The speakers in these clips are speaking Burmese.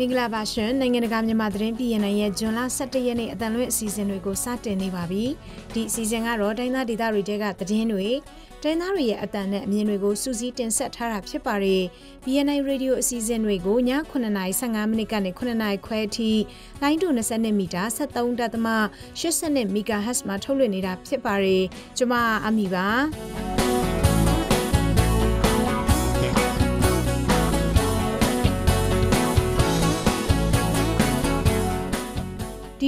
မင်္ဂလာပါရှင်နိုင်ငံတကာမြန်မာသတင်းပြည်နယ်ရဲ့ဇွန်လ17ရက်နေ့အတန်လွင့်အစီအစဉ်တွေကိုစတင်နေပါပြီဒီအစီအစဉ်ကတော့တိုင်းသားဒေသတွေတဲကသတင်းတွေတိုင်းသားတွေရဲ့အတန်နဲ့အမြင်တွေကိုစူးစီးတင်ဆက်ထားတာဖြစ်ပါတယ် BNI Radio အစီအစဉ်တွေကိုည9:15မိနစ်ကနေ9:00ခွဲအထိလိုင်းတူ22မီတာ73.82 MHz မှာထုတ်လွှင့်နေတာဖြစ်ပါတယ်ကျွန်မအမီပါ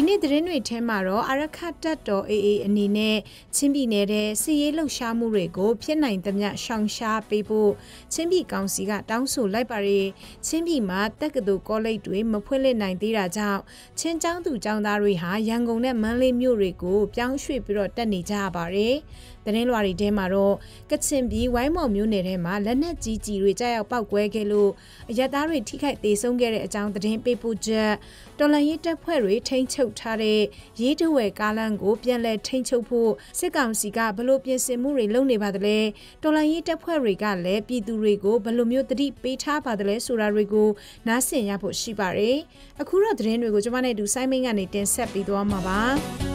ဒီနေ့သတင်းတွေထဲမှာတော့အရခတ်တပ်တော် AA အနေနဲ့ချင်းပြည်နယ်တဲ့စီရေးလှုပ်ရှားမှုတွေကိုဖြစ်နိုင်သမျှရှောင်ရှားပေးဖို့ချင်းပြည်ကောင်စီကတောင်းဆိုလိုက်ပါရယ်ချင်းပြည်မှာတက္ကသိုလ်ကောလိပ်တွေမဖွင့်လှစ်နိုင်သေးတာကြောင့်ချင်းကျောင်းသူကျောင်းသားတွေဟာရန်ကုန်နဲ့မန္တလေးမြို့တွေကိုပြောင်းရွှေ့ပြီးတော့တက်နေကြရပါတယ်သတင်းလွှာတွေထဲမှာတော့ကချင်ပြည်ဝိုင်းမော်မြို့နယ်ထဲမှာလက်နက်ကြီးကြီးတွေကြားရောက်ပောက်ကွဲခဲ့လို့အရက်သားတွေထိခိုက်ဒေဆုံးခဲ့တဲ့အကြောင်းသတင်းပေးပို့ချက်တော်လန်ရေးတပ်ဖွဲ့တွေထိန်းချုပ်ထားတဲ့ရေးတဝဲကားလမ်းကိုပြန်လည်ထိန်းချုပ်ဖို့စစ်ကောင်စီကဘလို့ပြင်ဆင်မှုတွေလုပ်နေပါသလဲတော်လန်ရေးတပ်ဖွဲ့တွေကလည်းပြည်သူတွေကိုဘလို့မျိုးတတိပေးထားပါသလဲဆိုတာတွေကိုနားဆင်ရဖို့ရှိပါတယ်အခုတော့သတင်းတွေကိုကျွန်မနဲ့အတူစိုင်းမင်းကနေတင်ဆက်ပေးသွားမှာပါ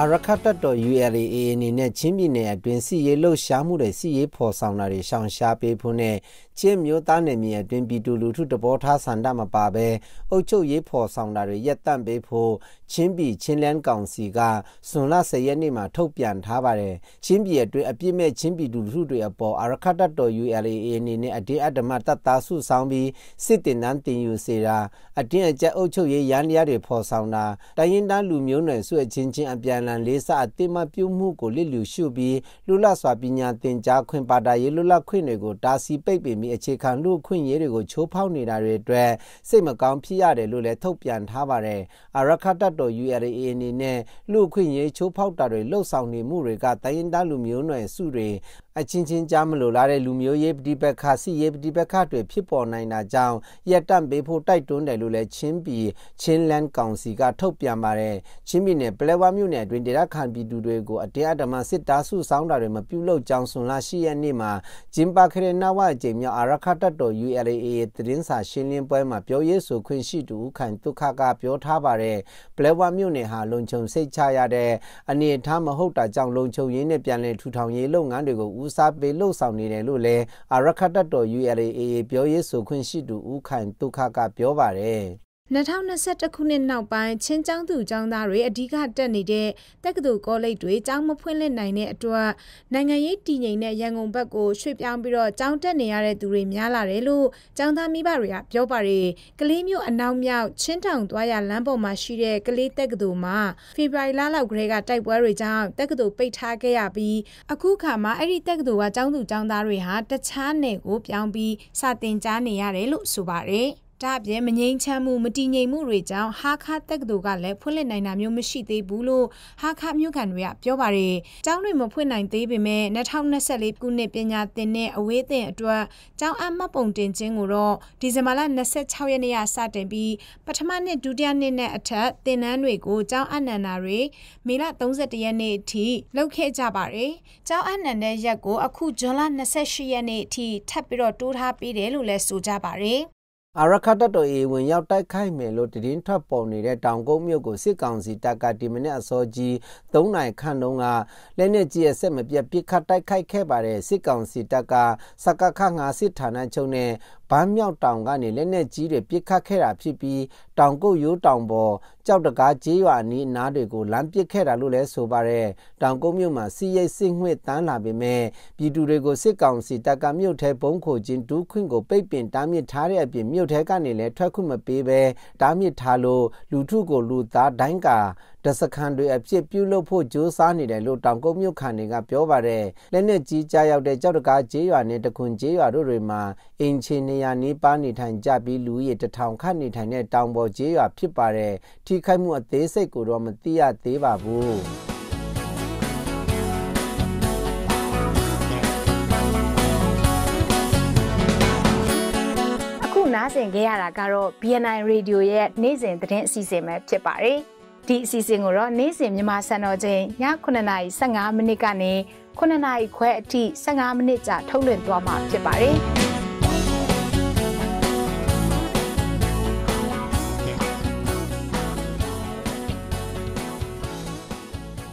အာရခတ်တပ်တော် ULA အနေနဲ့ချင်းပြည်နယ်အတွင်းစီရေးလှုပ်ရှားမှုတွေစီရေးဖော်ဆောင်တာတွေရှောင်ရှားပေးဖို့နဲ့ ချင်းမျိုးသားနယ်မြေအတွင်းပြည်သူလူထုတဘောထားဆန္ဒမပါဘဲအုပ်ချုပ်ရေးဖော်ဆောင်တာတွေရက်တန့်ပေးဖို့ချင်းပြည်ချင်းလန်းကောင်စီကစွန်လ10ရက်နေ့မှာထုတ်ပြန်ထားပါတယ်ချင်းပြည်အတွင်းအပြစ်မဲ့ချင်းပြည်သူလူထုတွေအပေါ်အာရခတ်တပ်တော် ULA အနေနဲ့အတင်းအဓမ္မတပ်သားစုဆောင်ပြီးစစ်တင်တန်းတင်ယူစေတာအတင်းအကျပ်အုပ်ချုပ်ရေးရန်တရားတွေဖော်ဆောင်တာတိုင်းရင်းသားလူမျိုးနွယ်စုအချင်းချင်းအပြန်လန်လေးစားအတိမပြုမှုကိုလစ်လျူရှုပြီးလူလစွာပညာသင်ကြားခွင့်ပါတာရေးလူလခွင့်တွေကိုတာစီပိတ်ပင်ပြီးအခြေခံလူခွင့်ရေးတွေကိုချိုးဖောက်နေတာတွေအတွက်စိတ်မကောင်းဖြစ်ရတယ်လို့လည်းထုတ်ပြန်ထားပါတယ်အာရခတ်တပ်တော် ULA အနေနဲ့လူခွင့်ရေးချိုးဖောက်တာတွေလှုပ်ဆောင်နေမှုတွေကတိုင်းရင်းသားလူမျိုးနွယ်စုတွေ အချင်းချင်းကြားမလိုလားတဲ့လူမျိုးရေးပဋိပက္ခစီရေးပဋိပက္ခတွေဖြစ်ပေါ်နိုင်တာကြောင့်ရက်တန့်ပေးဖို့တိုက်တွန်းတယ်လို့လည်းချင်းပြည်ချင်းလန်ကောင်စီကထုတ်ပြန်ပါတယ်ချင်းပြည်နယ်ပလဲဝါမြို့နယ်အတွင်းဒေသခံပြည်သူတွေကိုအတရားဓမ္မစစ်တားစုဆောင်းတာတွေမပြုလုပ်ကြောင်းဆွန်လာရှိရနေ့မှာဂျင်ပါခရနဝအကျိမြောက်အာရခတ်တ်တော် ULA သတင်းစာရှင်းလင်းပွဲမှာပြောရေးဆိုခွင့်ရှိသူဦးခိုင်ဒုက္ခကပြောထားပါတယ်ပလဲဝါမြို့နယ်ဟာလုံခြုံစိတ်ချရတဲ့အနေအထားမဟုတ်တာကြောင့်လုံခြုံရေးနဲ့ပြန်လည်ထူထောင်ရေးလုပ်ငန်းတွေကိုဦးစားပေးလှုပ်ဆောင်နေတယ်လို့လည်းအာရခတ်တ်တော် ULA ပြောရေးဆိုခွင့်ရှိသူဦးခိုင်ဒုက္ခကပြောပါတယ် 2021ခုနှစ်နောက်ပိုင်းချင်းကျောင်းသူကျောင်းသားတွေအဓိကတက်နေတဲ့တက္ကသိုလ်ကောလိပ်တွေကျောင်းမဖွင့်လှစ်နိုင်တဲ့အတွက်နိုင်ငံရေးတည်ငြိမ်တဲ့ရန်ကုန်ဘက်ကိုရွှေ့ပြောင်းပြီးတော့ကျောင်းတက်နေရတဲ့သူတွေများလာတယ်လို့ကျောင်းသားမိဘတွေကပြောပါတယ်ကလေးမျိုးအနောက်မြောက်ချင်းတောင်သွားရလမ်းပေါ်မှာရှိတဲ့ကလေးတက္ကသိုလ်မှာဖေဖော်ဝါရီလလောက်ကလေးကတိုက်ပွဲတွေကြောင့်တက္ကသိုလ်ပိတ်ထားခဲ့ရပြီးအခုခါမှာအဲ့ဒီတက္ကသိုလ်ကကျောင်းသူကျောင်းသားတွေဟာတခြားနယ်ကိုပြောင်းပြီးစာသင်ကြားနေရတယ်လို့ဆိုပါတယ် ဒါအပြင်မငိမ့်ချမ်းမှုမတည်ငြိမ်မှုတွေကြောင့်ဟာခါတက္ကသိုလ်ကလည်းဖွင့်လှစ်နိုင်တာမျိုးမရှိသေးဘူးလို့ဟာခါမြို့ခံတွေကပြောပါတယ်။ကျောင်းတွေမဖွင့်နိုင်သေးပေမဲ့2024ခုနှစ်ပညာသင်တဲ့အဝေးသင်အတွက်ကျောင်းအမှတ်ပုံတင်ခြင်းကိုတော့ဒီဇင်ဘာလ26ရက်နေ့ကစတင်ပြီးပထမနှစ်ဒုတိယနှစ်နဲ့အထက်သင်တန်းတွေကိုကျောင်းအနန္တာတွေမေလ31ရက်နေ့အထိလုပ်ခဲ့ကြပါတယ်။ကျောင်းအနန္တရက်ကိုအခုဇွန်လ28ရက်နေ့အထိထပ်ပြီးတော့တိုးထားပေးတယ်လို့လည်းဆိုကြပါတယ်။ အာရခတ်တပ်တော်အေဝင်ရောက်တိုက်ခိုက်မယ်လို့တည်င်းထွက်ပေါ်နေတဲ့တောင်ကုန်းမြို့ကိုစစ်ကောင်စီတပ်ကဒီမနေ့အစောကြီး၃နိုင်ခန့်တုန်းကလက်နက်ကြီးအဆက်မပြတ်ပစ်ခတ်တိုက်ခိုက်ခဲ့ပါတယ်စစ်ကောင်စီတပ်ကစကခငါစစ်ဌာနချုပ်နဲ့ ဗန်းမြောက်တောင်ကနေလက်နက်ကြီးတွေပစ်ခတ်ခဲ့တာဖြစ်ပြီးတောင်ကုတ်ရိုးတောင်ပေါ်ကြောက်တကားကျေးရွာအနီးအနားတွေကိုလမ်းပစ်ခဲ့တာလို့လည်းဆိုပါတယ်တောင်ကုတ်မြို့မှာစီးရိတ်စစ်ငွေ့တန်းလာပေမဲ့ပြည်သူတွေကိုစစ်ကောင်စီတပ်ကမြို့ထဲဘုံခိုခြင်းဒူးခွင့်ကိုပိတ်ပင်တားမြစ်ထားတဲ့အပြင်မြို့ထဲကနေလည်းထွက်ခွင့်မပေးဘဲတားမြစ်ထားလို့လူထုကိုလူသားတိုင်းကာ ဒစခန်တွေအဖြစ်ပြုလုပ်ဖို့ကြိုးစားနေတယ်လို့တောင်ကုတ်မြို့ခံတွေကပြောပါတယ်လက်နက်ကြီးကြားရောက်တဲ့ကြောက်တကားကျေးရွာနဲ့တခွန်ကျေးရွာတို့တွေမှာအင်ချီနေရနီးပါးနေထိုင်ကြပြီးလူရည်တထောင်ခန့်နေထိုင်တဲ့တောင်ပေါ်ကျေးရွာဖြစ်ပါတယ်ထိခိုက်မှုအသေးစိတ်ကိုတော့မသိရသေးပါဘူးနားဆင်ခဲ့ရတာကတော့ BNI Radio ရဲ့နေ့စဉ်သတင်းအစီအစဉ်ပဲဖြစ်ပါတယ်။ ဒီအစီအစဉ်ကိုတော့နေ့စဉ်မြန်မာစံတော်ချိန်ည9:15မိနစ်ကနေ9နာရီခွဲအထိ15မိနစ်ကြာထုတ်လွှင့်သွားမှာဖြစ်ပါတယ်။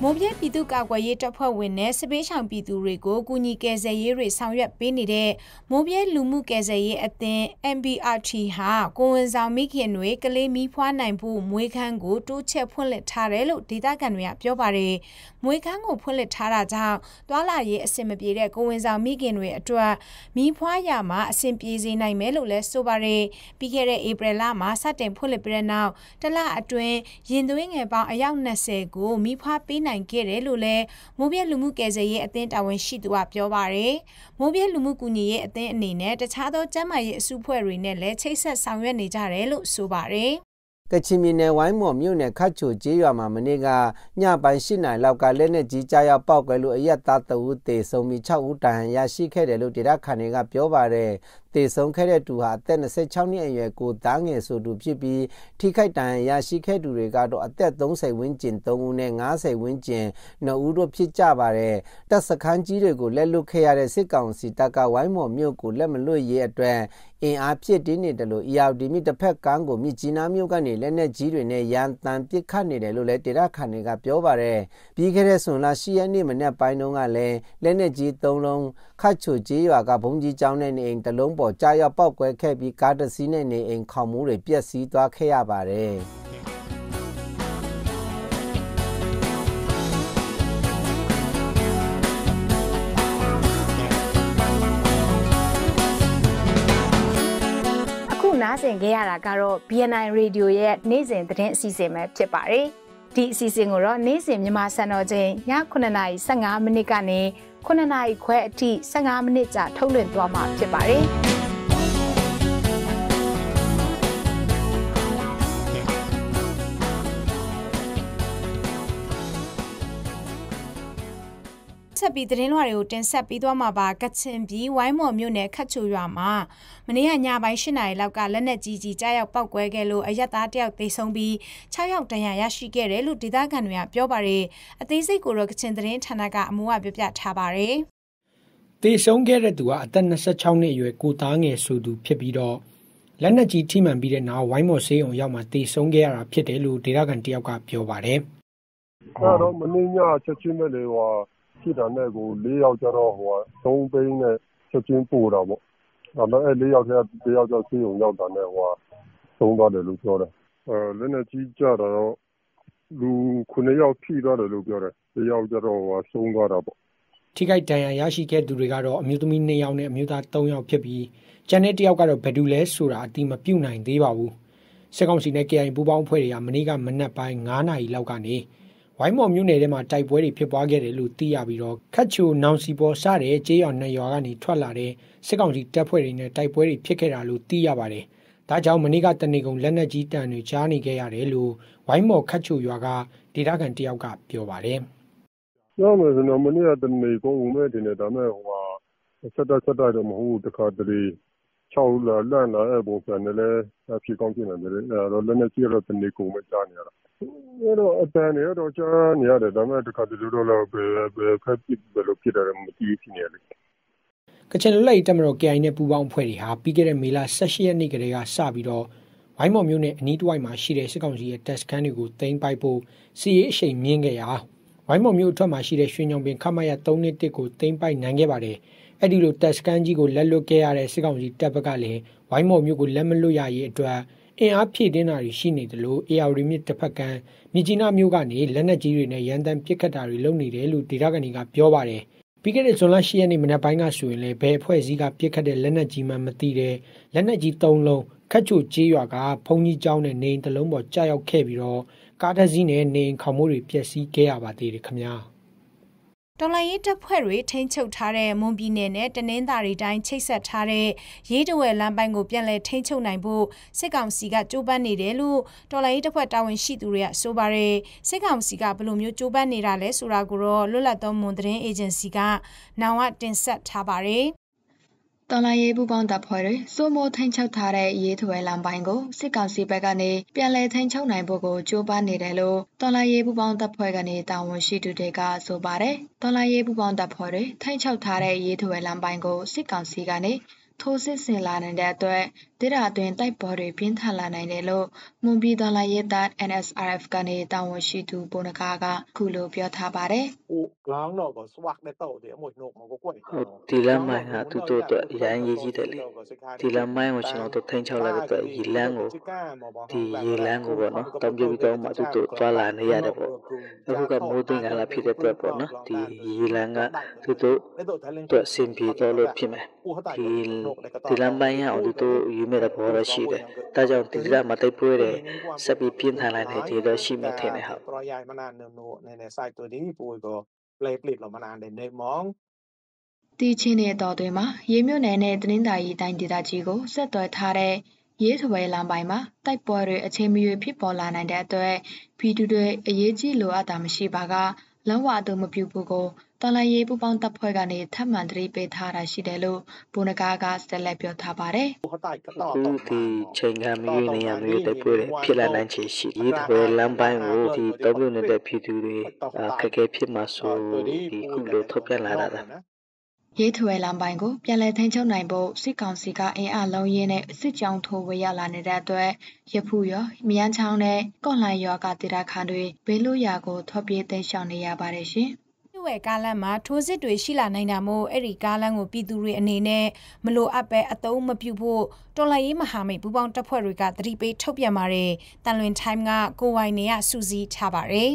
မိုးပြဲပြည်သူ့ကာကွယ်ရေးတပ်ဖွဲ့ဝင်နဲ့စပေးဆောင်ပြည်သူတွေကိုကူညီကယ်ဆယ်ရေးတွေဆောင်ရွက်ပေးနေတဲ့မိုးပြဲလူမှုကယ်ဆယ်ရေးအသင်း MBRT ဟာကိုဝန်ဆောင်မိခင်တွေကလေးမီးဖွားနိုင်ဖို့မွေးခန်းကိုတိုးချက်ဖွင့်လှစ်ထားတယ်လို့ဒေသခံတွေကပြောပါတယ်။မွေးခန်းကိုဖွင့်လှစ်ထားတာကြောင့်တွာလာရေးအဆင်မပြေတဲ့ကိုဝန်ဆောင်မိခင်တွေအတွက်မီးဖွားရမှာအဆင်ပြေစေနိုင်မယ်လို့လည်းဆိုပါတယ်။ပြီးခဲ့တဲ့ဧပြီလမှာစတင်ဖွင့်လှစ်ပြီးတဲ့နောက်တလအတွင်းရင်သွေးငယ်ပေါင်းအယောက်20ကိုမီးဖွားပေးနိုင်ခဲ့တယ်လို့လည်းမိုးပြဲလူမှုကယ်ဆယ်ရေးအသင်းတာဝန်ရှိသူကပြောပါရယ်မိုးပြဲလူမှုကူညီရေးအသင်းအနေနဲ့တခြားသောကျန်းမာရေးအစုအဖွဲ့တွေနဲ့လည်းချိတ်ဆက်ဆောင်ရွက်နေကြတယ်လို့ဆိုပါရယ်ကချင်ပြည်နယ်ဝိုင်းမော်မြို့နယ်ခတ်ချိုကျေးရွာမှာမနေ့ကညပိုင်း၈နာရီလောက်ကလက်နက်ကြီးကြားရောက်ပောက်ကွဲလို့အရက်သားတအူးတေဆုံးပြီး6ဦးတန်ရရှိခဲ့တယ်လို့ဒေသခံတွေကပြောပါတယ် တည်ဆုံခဲ့တဲ့သူဟာအသက်26နှစ်အရွယ်ကိုသားငယ်ဆိုသူဖြစ်ပြီးထိခိုက်ဒဏ်ရာရရှိခဲ့သူတွေကတော့အသက်30ဝန်းကျင်3ဦးနဲ့50ဝန်းကျင်2ဦးတို့ဖြစ်ကြပါတယ်တပ်စခန်းကြီးတွေကိုလက်လွတ်ခဲ့ရတဲ့စစ်ကောင်စီတပ်ကဝိုင်းမော်မြို့ကိုလက်မလွတ်ရေးအတွက်အင်အားဖြစ်တင်းနေတယ်လို့ ERD မြစ်တစ်ဖက်ကမ်းကိုမြစ်ကြီးနားမြို့ကနေလက်နက်ကြီးတွေနဲ့ရန်တမ်းပစ်ခတ်နေတယ်လို့လည်းဒေသခံတွေကပြောပါတယ်ပြီးခဲ့တဲ့ဆွန်လာရှိရနေ့မနေ့ပိုင်းတုန်းကလည်းလက်နက်ကြီး3လုံးခတ်ချိုကျေးရွာကဘုံကြီးကျောင်းနဲ့နေအိမ်တစ်လုံးပေါ်ကြားရောက်ပောက်ကွဲခဲ့ပြီးကားတစ်စီးနဲ့နေအိမ်ခေါင်မိုးတွေပျက်စီးသွားခဲ့ရပါတယ်နားဆင်ခဲ့ရတာကတော့ BNI Radio ရဲ့နေ့စဉ်သတင်းအစီအစဉ်ပဲဖြစ်ပါတယ်။ဒီအစီအစဉ်ကိုတော့နေ့စဉ်မြန်မာစံတော်ချိန်ည9:15မိနစ်ကနေ9နာရီခွဲအထိ15မိနစ်ကြာထုတ်လွှင့်သွားမှာဖြစ်ပါတယ်။ ဆက်ပြီးသတင်းလွှာတွေကိုတင်ဆက်ပြီးသွားမှာပါကချင်ပြည်ဝိုင်းမော်မြို့နယ်ခတ်ချိုရွာမှာမနေ့ကညပိုင်း၈နာရီလောက်ကလက်နက်ကြီးကြီးကြားရောက်ပောက်ကွဲခဲ့လို့အရက်သားတယောက်သေဆုံးပြီး6ယောက်ဒဏ်ရာရရှိခဲ့တယ်လို့ဒေသခံတွေကပြောပါတယ်အသေးစိတ်ကိုတော့ကချင်သတင်းဌာနကအမိုးအပြပြထားပါတယ်သေဆုံးခဲ့တဲ့သူကအသက်26နှစ်အရွယ်ကိုသားငယ်ဆိုသူဖြစ်ပြီးတော့လက်နက်ကြီးထိမှန်ပြီးတဲ့နောက်ဝိုင်းမော်ဆေးရုံရောက်မှသေဆုံးခဲ့ရတာဖြစ်တယ်လို့ဒေသခံတယောက်ကပြောပါတယ်။အဲတော့မင်းညချက်ချင်းပဲလေဟို ဖြစ်တာနဲ့ကို ၄ ယောက်ကျတော့ဟိုသုံးသိန်းနဲ့ ချက်ချင်းပို့တာပေါ့။ဒါပေမဲ့ အဲ၄ယောက်ထဲက တယောက်ကျ ဆေးရုံရောက်တာနဲ့ဟိုဆုံးသွားတယ်လို့ ပြောတယ်။အဲလက်နက်ကြီးကြတာတော့ လူ9ယောက် ထိသွားတယ်လို့ ပြောတယ်။တယောက်ကျတော့ဟိုဆုံးသွားတာပေါ့ ထိခိုက်ဒဏ်ရာရရှိခဲ့သူတွေကတော့ အမျိုးသမီး2ယောက်နဲ့ အမျိုးသား3ယောက်ဖြစ်ပြီး ကျန်တဲ့တယောက်ကတော့ ဘယ်သူလဲဆိုတာ အတိမပြုတ်နိုင်သေးပါဘူး စစ်ကောင်စီနဲ့ KI ပူးပေါင်းဖွဲ့တွေကမနေ့က မနက်ပိုင်း9နာရီလောက်ကနေ ဝိုင်းမော်မြို့နယ်ထဲမှာတိုက်ပွဲတွေဖြစ်ပွားခဲ့တယ်လို့သိရပြီးတော့ခတ်ချိုနောင်စီပေါ်စတဲ့ကျေးရွာနှစ်ရွာကနေထွက်လာတဲ့စစ်ကောင်စီတပ်ဖွဲ့တွေနဲ့တိုက်ပွဲတွေဖြစ်ခဲ့တာလို့သိရပါတယ်။ဒါကြောင့်မနေ့ကတနေကုန်လက်နက်ကြီးတန်တွေကြားနေခဲ့ရတယ်လို့ဝိုင်းမော်ခတ်ချိုရွာကဒေသခံတယောက်ကပြောပါတယ်။ပြောမယ်ဆိုတော့မနေ့ကတနေကုန်ဦးမဲ့တင်တယ်ဒါမဲ့ဟိုဟာဆက်တက်ဆက်တက်တော့မဟုတ်တခါတလေ6လာလန့်လာတဲ့ပုံစံနဲ့လည်းဖြစ်ကောင်းဖြစ်နေတယ်အဲတော့လည်းနဲ့ကြည့်တော့တနေကုန်မဲ့ကြားနေရတာ အဲတော့အတန်နေတော့ကြားနေရတယ်ဒါမဲ့တခါတလေတော့လည်းဘယ်ဘယ်ဖက်ဖြစ်ဘယ်လိုဖြစ်တယ်မသိဖြစ်နေရတယ်ကချင်လူလိုက်တက်မတော် KI နဲ့ပူးပေါင်းဖွဲ့တွေဟာပြီးခဲ့တဲ့မေလ18ရက်နေ့ကတည်းကစပြီးတော့ဝိုင်းမော်မျိုးနဲ့အနီးတစ်ဝိုက်မှာရှိတဲ့စစ်ကောင်စီရဲ့တပ်စခန်းတွေကိုတင်ပိုက်ဖို့စီရေးအရှိန်မြင့်ခဲ့ရာဝိုင်းမော်မြို့အထက်မှာရှိတဲ့ရွှေညောင်ပင်ခမရ311ကိုသိမ်းပိုက်နိုင်ခဲ့ပါတယ်။အဲ့ဒီလိုတပ်စခန်းကြီးကိုလက်လွတ်ခဲ့ရတဲ့စစ်ကောင်စီတပ်ဘက်ကလည်းဝိုင်းမော်မြို့ကိုလက်မလွတ်ရရေးအတွက် အင်အားဖြည့်တင်းတာတွေရှိနေတယ်လို့ AR မြစ်တစ်ဖက်ကမ်းမြကြီးနားမြို့ကနေလက်နက်ကြီးတွေနဲ့ရန်တမ်းပစ်ခတ်တာတွေလုပ်နေတယ်လို့ဒေသခံတွေကပြောပါတယ်။ပြီးခဲ့တဲ့ဇွန်လ10ရက်နေ့မနက်ပိုင်းကဆိုရင်လည်းဘယ်အဖွဲ့အစည်းကပြစ်ခတ်တဲ့လက်နက်ကြီးမှမသိတဲ့လက်နက်ကြီး၃လုံးခတ်ချိုကျေးရွာကဘုံကြီးကျောင်းနဲ့နေအိမ်တစ်လုံးပေါ်ကြာရောက်ခဲ့ပြီးတော့ကားတစ်စီးနဲ့နေအိမ်ခေါမိုးတွေပျက်စီးခဲ့ရပါသေးတယ်ခင်ဗျာ တော်လိုင်းရေးတပ်ဖွဲ့တွေထိန်းချုပ်ထားတဲ့မွန်ပြည်နယ်နဲ့တနင်္သာရီတိုင်းချိတ်ဆက်ထားတဲ့ရေးတဝဲလမ်းပိုင်းကိုပြန်လည်ထိန်းချုပ်နိုင်ဖို့စစ်ကောင်စီကကြိုးပမ်းနေတယ်လို့တော်လိုင်းရေးတပ်ဖွဲ့တာဝန်ရှိသူတွေကဆိုပါတယ်စစ်ကောင်စီကဘယ်လိုမျိုးကြိုးပမ်းနေတာလဲဆိုတာကိုတော့လွတ်လပ်သောမွန်သတင်းအေဂျင်စီကနောင်ဝတင်ဆက်ထားပါတယ် တော်လိုင်းရေးပူပေါင်းတပ်ဖွဲ့တွေစိုးမိုးထိန်ချုပ်ထားတဲ့ရေးထွေလမ်းပိုင်းကိုစစ်ကောင်စီဘက်ကနေပြန်လည်ထိန်ချုပ်နိုင်ဖို့ကိုကြိုးပမ်းနေတယ်လို့တော်လိုင်းရေးပူပေါင်းတပ်ဖွဲ့ကနေတာဝန်ရှိသူတွေကဆိုပါတယ်။တော်လိုင်းရေးပူပေါင်းတပ်ဖွဲ့တွေထိန်ချုပ်ထားတဲ့ရေးထွေလမ်းပိုင်းကိုစစ်ကောင်စီကနေ ထိုးစစ်ဆင်လာနိုင်တဲ့အတွက်ဒေသအတွင်းတိုက်ပွဲတွေပြင်းထန်လာနိုင်တယ်လို့မွန်ပြည်တော်လှန်ရေးတပ် NSRF ကနေတာဝန်ရှိသူဗိုလ်နဂါကခုလိုပြောထားပါတယ်။။လောင်းတော့ကစဝက်တဲ့တော့တဲ့အမွေနှုတ်မကိုကွယ်။ဟုတ်ဒီလမ်းမိုင်းကသူတို့အတွက်အရန်ရေးကြီးတယ်လေ။ဒီလမ်းမိုင်းကိုကျွန်တော်တို့ထိန်းချုပ်လိုက်တဲ့အတွက်ရေလမ်းကိုဒီရေလမ်းကိုပေါ့နော်။တောင်ပြပြီးတော့မှသူတို့တွာလာနေရတယ်ပေါ့။အခုကမိုးသိငါလာဖြစ်တဲ့အတွက်ပေါ့နော်။ဒီရေလမ်းကသူတို့အတွက်စင်ပြေတော့လို့ဖြစ်မယ်။ဒီဒီလမ်းပိုင်းရအောင်သူတို့ယူမဲ့သဘောတော့ရှိတယ်။ဒါကြောင့်ဒီလမတိတ်ပွဲတယ်ဆက်ပြီးပြင်းထန်လိုက်တယ်ဒီတော့ရှိမှထင်တယ်ဟုတ်။ပရောရိုင်မနာနိုနိုနဲ့နဲ့ site တို့ဒီပိုကို play play လို့မနာနဲ့နေမောင်တီချင်းတဲ့တော်တွင်မှာရေမြုပ်နယ်နဲ့တနင်္သာရီတိုင်းဒေသကြီးကိုဆက်သွယ်ထားတဲ့ရေးထွယ်လမ်းပိုင်းမှာတိုက်ပွဲတွေအချိန်မရွေးဖြစ်ပေါ်လာနိုင်တဲ့အတွက်ဖီတူတွေအရေးကြီးလိုအပ်တာမရှိပါကလောဝအတုမပြုဖို့ကို တော်လိုင်းရေးပူပေါင်းတပ်ဖွဲ့ကနေထပ်မံတတိပေးထားတာရှိတယ်လို့ဘုန်းကားကဆက်လက်ပြောထားပါတယ်။အခုဒီချိန်ကမရွေးနေရမျိုးတပွဲဖြစ်လာနိုင်ချေရှိဒီတပွဲလမ်းပိုင်းကိုဒီတောပြုနေတဲ့ဖြီသူတွေခက်ခဲဖြစ်မှာဆိုဒီခုလိုထုတ်ပြန်လာတာရေးထွေလမ်းပိုင်းကိုပြန်လည်ထိန်းချုပ်နိုင်ဖို့စစ်ကောင်စီကအင်အားလုံးရင်းနဲ့စစ်ကြောင်းထိုးဝေရောက်လာနေတဲ့အတွက်ရဖူရောမြန်းချောင်းနဲ့ကော့လှန်ရောကတိရခန်တွေဘေးလို့ရာကိုထွက်ပြေးသိမ်းရှောင်နေရပါတယ်ရှင်။ ဝယ်ကားလမ်းမှာထိုးစစ်တွေရှိလာနိုင်တာမို့အဲ့ဒီကားလမ်းကိုပြည်သူတွေအနေနဲ့မလိုအပ်ပဲအသုံးမပြုဖို့တော်လှန်ရေးမဟာမိတ်ပူးပေါင်းတပ်ဖွဲ့တွေကသတိပေးထုတ်ပြန်ပါတယ်တန်လွင် time ကကိုဝိုင်နေရစူးစီးထားပါတယ်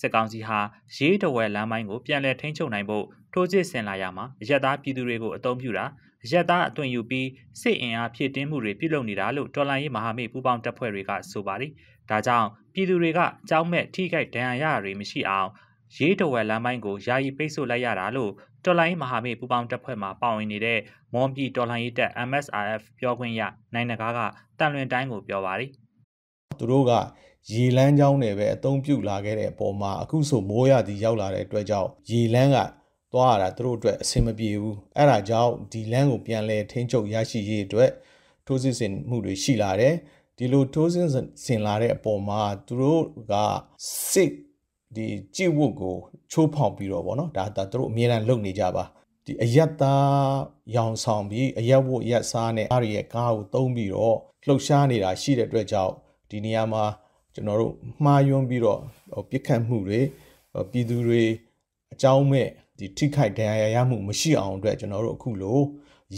စစ်ကောင်စီဟာရေးတဝဲလမ်းမိုင်းကိုပြန်လည်ထိန်းချုပ်နိုင်ဖို့ထိုးစစ်ဆင်လာရမှာရက်သားပြည်သူတွေကိုအုံပြုတာရက်သားအသွင်ယူပြီးစစ်အင်အားဖြည့်တင်းမှုတွေပြုလုပ်နေတာလို့တော်လိုင်းရေးမဟာမိတ်ပူးပေါင်းတပ်ဖွဲ့တွေကဆိုပါတယ်။ဒါကြောင့်ပြည်သူတွေကကြောက်မဲ့ထိခိုက်ဒဏ်ရာရတာတွေမရှိအောင် ရေးတဝက်လမ်းပိုင်းကိုယာယီပိတ်ဆို့လိုက်ရတာလို့တော်လိုင်းမဟာမိတ်ပူပေါင်းတပ်ဖွဲ့မှပါဝင်နေတဲ့မွန်ပြည်တော်လိုင်းရေးတပ် MSRF ပြောခွင့်ရနိုင်နဂါကတန်လွင်တိုင်းကိုပြောပါတယ်သူတို့ကရေလန်းချောင်းတွေပဲအသုံးပြုလာခဲ့တဲ့အပေါ်မှာအခုဆိုမိုးရသည်ရောက်လာတဲ့အတွက်ကြောင့်ရေလန်းကသွားရတာသူတို့အတွက်အဆင်မပြေဘူးအဲ့ဒါကြောင့်ဒီလန်းကိုပြန်လဲထိန်းချုပ်ရရှိရေးအတွက်ထိုးစစ်ဆင်မှုတွေရှိလာတယ်ဒီလိုထိုးစစ်ဆင်လာတဲ့အပေါ်မှာသူတို့ကစစ် ဒီကြည့်ဝတ်ကိုချိုးဖောက်ပြီးတော့ဗောနော်ဒါဒါသူတို့အမြဲတမ်းလုပ်နေကြပါဒီအယက်သားရောင်ဆောင်ပြီးအယက်ဝတ်ရက်စားနဲ့အားရရဲ့ကားကိုသုံးပြီးတော့လှုပ်ရှားနေတာရှိတဲ့အတွက်ကြောင့်ဒီနေရာမှာကျွန်တော်တို့မှားယွင်းပြီးတော့ပြစ်ခတ်မှုတွေပြည်သူတွေအကြောင်းမဲ့ဒီထိခိုက်ဒဏ်ရာရမှုမရှိအောင်အတွက်ကျွန်တော်တို့အခုလို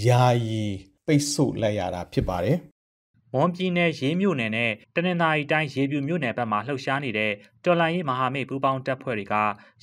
ယာယီပိတ်ဆို့လိုက်ရတာဖြစ်ပါတယ် မွန်ပြည်နယ်ရေးမြို့နယ်နဲ့တနင်္သာရီတိုင်းရေပြူမြို့နယ်ဘက်မှာလှုပ်ရှားနေတဲ့တော်လိုင်းရေးမဟာမိတ်ပူးပေါင်းတပ်ဖွဲ့တွေက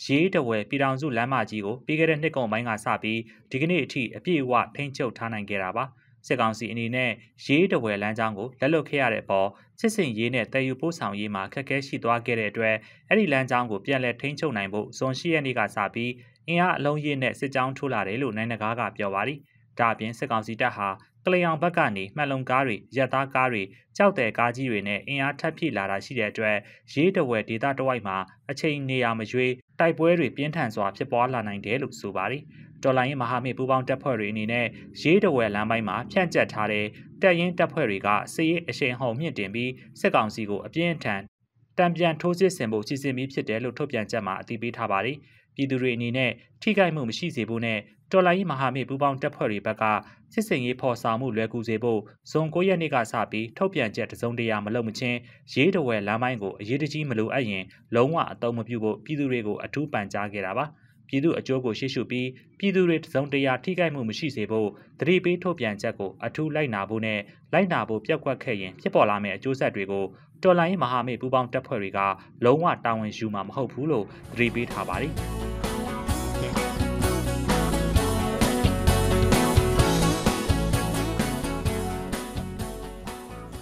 ရေးတဝယ်ပြည်ထောင်စုလမ်းမကြီးကိုပြီးခဲ့တဲ့နှစ်ကုန်ပိုင်းကစပြီးဒီကနေ့အထိအပြည့်အဝထိန်းချုပ်ထားနိုင်ခဲ့တာပါစစ်ကောင်စီအနေနဲ့ရေးတဝယ်လမ်းကြောင်းကိုလက်လွတ်ခဲ့ရတဲ့အပေါ်စစ်စင်ရေးနဲ့တည်ယူပို့ဆောင်ရေးမှာခက်ခဲရှိသွားခဲ့တဲ့အတွက်အဲ့ဒီလမ်းကြောင်းကိုပြန်လည်ထိန်းချုပ်နိုင်ဖို့ဇွန်၈ရက်နေ့ကစပြီးအင်အားအလုံးရင်းနဲ့စစ်ကြောင်းထိုးလာတယ်လို့နိုင်နဂါကပြောပါသည် ဒါအပြင်စစ်ကောင်စီတပ်ဟာကလျောင်ဘက်ကနေမှတ်လုံကားတွေရက်သားကားတွေကြောက်တဲ့ကားကြီးတွေနဲ့အင်အားထပ်ဖြည့်လာတာရှိတဲ့အတွက်ရေးတဝဲဒေသတဝိုက်မှာအချိန်နေရာမရွေးတိုက်ပွဲတွေပြင်းထန်စွာဖြစ်ပွားလာနိုင်တယ်လို့ဆိုပါတယ်။တော်လိုင်းမဟာမိတ်ပူးပေါင်းတပ်ဖွဲ့တွေအနေနဲ့ရေးတဝဲလမ်းပိုင်းမှာဖြန့်ကျက်ထားတဲ့တပ်ရင်းတပ်ဖွဲ့တွေကစစ်ရေးအရှိန်ဟုန်မြင့်တင်ပြီးစစ်ကောင်စီကိုအပြင်းထန်တံပြန်ထိုးစစ်ဆင်ဖို့စီစဉ်ပြီးဖြစ်တယ်လို့ထုတ်ပြန်ချက်မှာအတည်ပြုထားပါတယ်။ပြည်သူတွေအနေနဲ့ထိခိုက်မှုမရှိစေဖို့နဲ့ တော်လိုင်းမဟာမိတ်ပူးပေါင်းတပ်ဖွဲ့တွေဘက်ကစစ်စင်ရေးဖော်ဆောင်မှုလွယ်ကူစေဖို့ဇွန်9ရက်နေ့ကစပြီးထုတ်ပြန်ချက်တစုံတရာမလုပ်မချင်းရေးတဝဲလမ်းပိုင်းကိုအရေးတကြီးမလိုအပ်ရင်လုံးဝအသုံးမပြုဖို့ပြည်သူတွေကိုအထူးပန်ကြားခဲ့တာပါပြည်သူအကျိုးကိုရှေ့ရှုပြီးပြည်သူတွေတစုံတရာထိခိုက်မှုမရှိစေဖို့တတိပေးထုတ်ပြန်ချက်ကိုအထူးလိုက်နာဖို့နဲ့လိုက်နာဖို့ပြက်ကွက်ခဲ့ရင်ဖြစ်ပေါ်လာမယ့်အကျိုးဆက်တွေကိုတော်လိုင်းမဟာမိတ်ပူးပေါင်းတပ်ဖွဲ့တွေကလုံးဝတာဝန်ယူမှာမဟုတ်ဘူးလို့တတိပေးထားပါတယ်